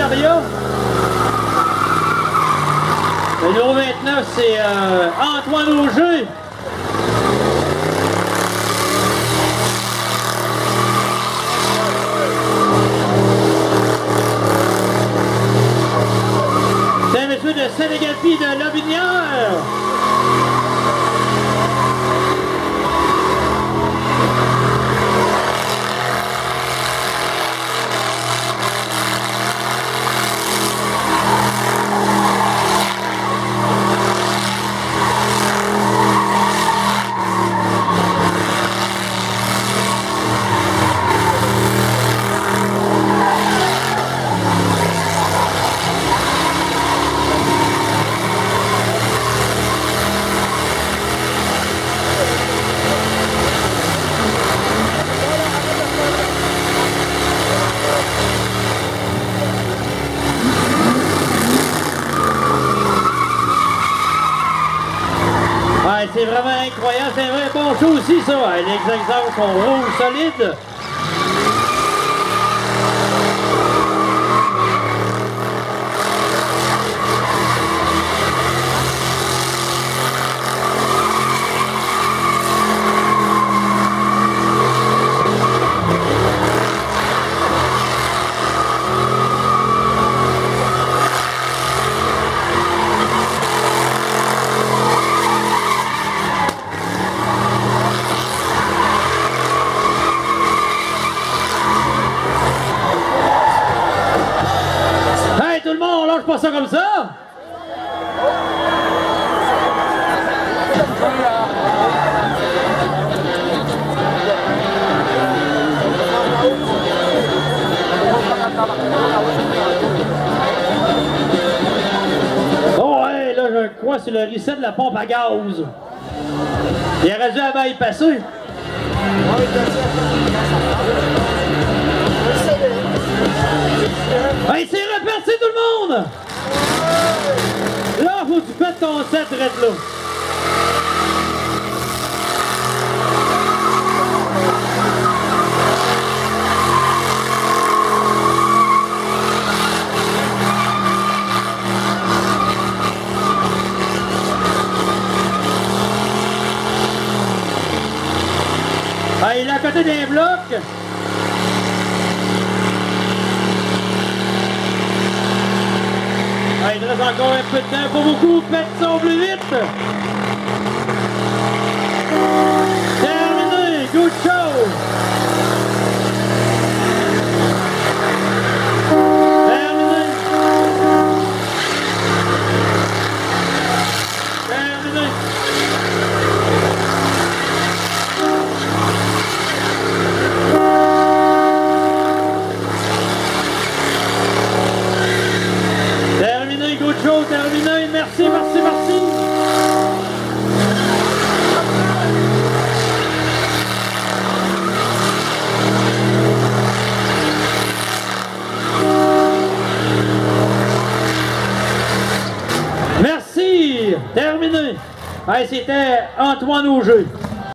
Ontario. Le numéro 29, c'est euh, Antoine Auger. C'est un monsieur de Sénégalpi de Lobinière. C'est vraiment incroyable, c'est un vrai bon show aussi ça. Les exemples sont rouges solides. Hey tout le monde, on lâche ça comme ça! Oh ouais, là je crois c'est le reset de la pompe à gaz. Il aurait dû avant y passer. Hey, Là, faut que tu pètes ton set là. Ah, il est à côté des blocs. Ah, il reste encore un peu de temps pour beaucoup. Pète son plus vite. Terminé. Good show. Terminé. Terminé. Terminé, good Merci, merci, merci. Merci, terminé. Hey, C'était Antoine Auger.